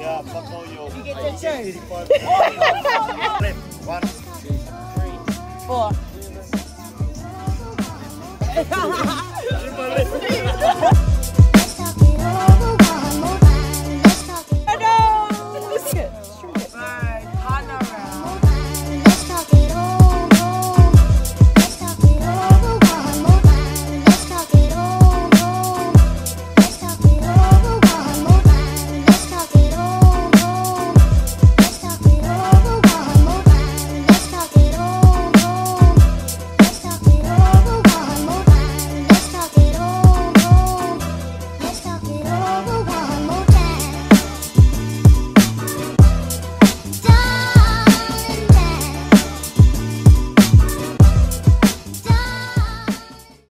yeah, fuck all. You get the change. One, two, three, four.